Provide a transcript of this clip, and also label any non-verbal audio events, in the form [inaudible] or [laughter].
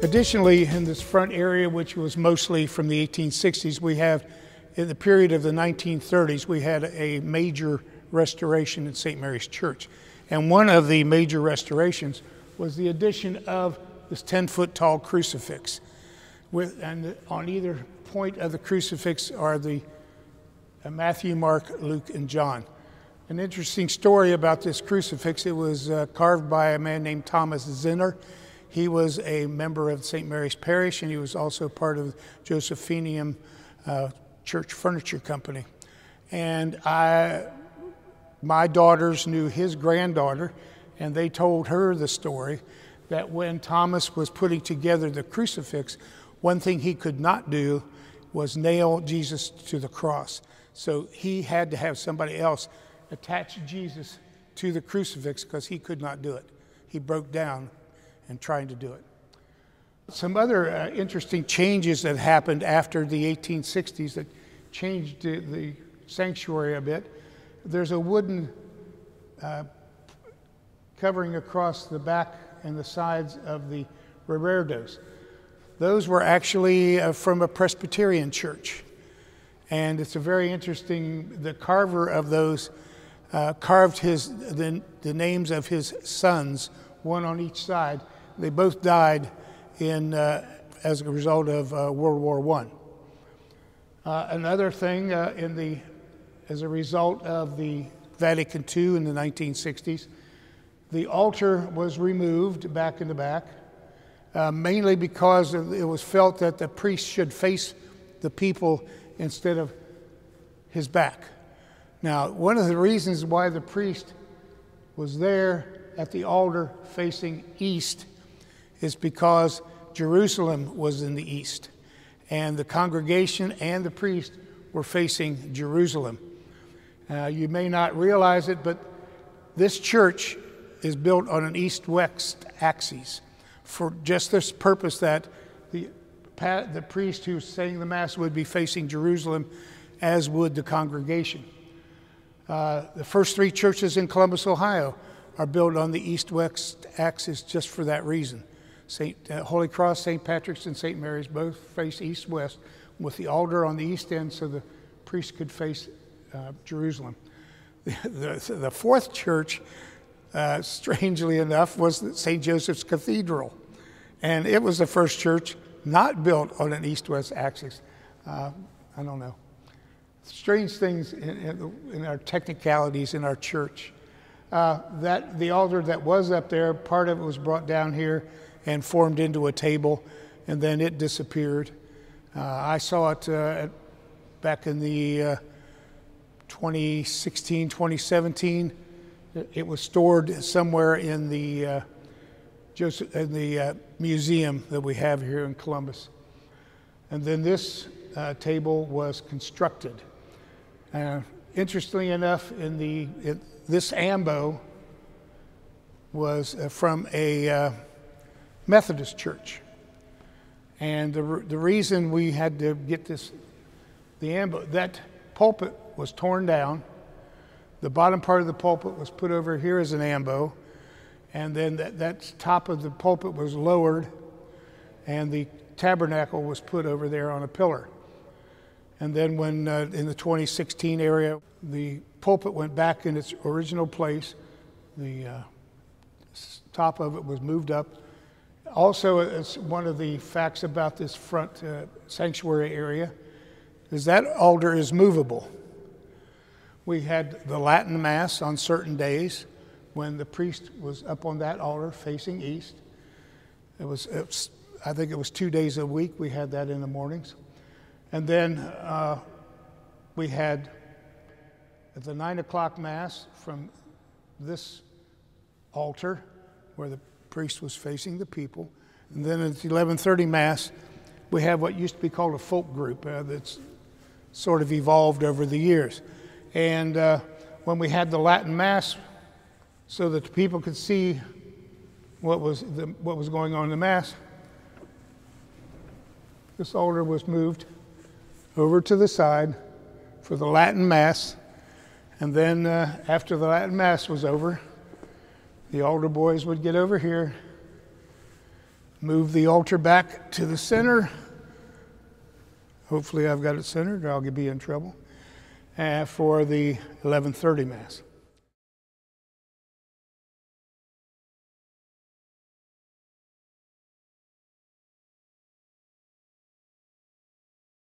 Additionally, in this front area, which was mostly from the 1860s, we have, in the period of the 1930s, we had a major restoration in St. Mary's Church. And one of the major restorations was the addition of this 10 foot tall crucifix. With, and on either point of the crucifix are the uh, Matthew, Mark, Luke, and John. An interesting story about this crucifix it was uh, carved by a man named Thomas Zinner. He was a member of St. Mary's Parish and he was also part of Josephinum uh, Church Furniture Company. And I, my daughters knew his granddaughter, and they told her the story that when Thomas was putting together the crucifix, one thing he could not do was nail Jesus to the cross. So he had to have somebody else attach Jesus to the crucifix because he could not do it. He broke down in trying to do it. Some other uh, interesting changes that happened after the 1860s that changed the, the sanctuary a bit. There's a wooden uh, covering across the back and the sides of the reredos. Those were actually uh, from a Presbyterian church. And it's a very interesting, the carver of those uh, carved his, the, the names of his sons, one on each side. They both died in, uh, as a result of uh, World War I. Uh, another thing uh, in the, as a result of the Vatican II in the 1960s, the altar was removed back in the back uh, mainly because it was felt that the priest should face the people instead of his back. Now, one of the reasons why the priest was there at the altar facing east is because Jerusalem was in the east, and the congregation and the priest were facing Jerusalem. Uh, you may not realize it, but this church is built on an east west axis for just this purpose that the, the priest who's saying the Mass would be facing Jerusalem, as would the congregation. Uh, the first three churches in Columbus, Ohio, are built on the east west axis just for that reason. St. Uh, Holy Cross, St. Patrick's, and St. Mary's both face east west, with the altar on the east end so the priest could face uh, Jerusalem. [laughs] The, the, the, fourth church uh, strangely enough, was St. Joseph's Cathedral. And it was the first church not built on an east west axis. Uh, I don't know. Strange things in, in, in, our technicalities in our church. Uh, that the altar that was up there, part of it was brought down here and formed into a table, and then it disappeared. Uh, I saw it uh, back in the uh, 2016, 2017 it was stored somewhere in the, uh, Joseph, in the uh, museum that we have here in Columbus. And then this uh, table was constructed. Uh, interestingly enough, in the, it, this ambo was uh, from a uh, Methodist church. And the, the reason we had to get this, the ambo, that pulpit was torn down the bottom part of the pulpit was put over here as an ambo, and then that, that top of the pulpit was lowered, and the tabernacle was put over there on a pillar. And then, when uh, in the 2016 area, the pulpit went back in its original place, the uh, top of it was moved up. Also, it's one of the facts about this front uh, sanctuary area is that altar is movable. We had the Latin Mass on certain days when the priest was up on that altar facing east. It was, it was I think it was two days a week we had that in the mornings. And then uh, we had at the nine o'clock Mass from this altar where the priest was facing the people. And then at the 1130 Mass, we have what used to be called a folk group uh, that's sort of evolved over the years. And uh, when we had the Latin Mass, so that the people could see what was, the, what was going on in the Mass, this altar was moved over to the side for the Latin Mass. And then uh, after the Latin Mass was over, the altar boys would get over here Move the altar back to the center. Hopefully, I've got it centered, or I'll be in trouble. Uh, for the 11:30 mass.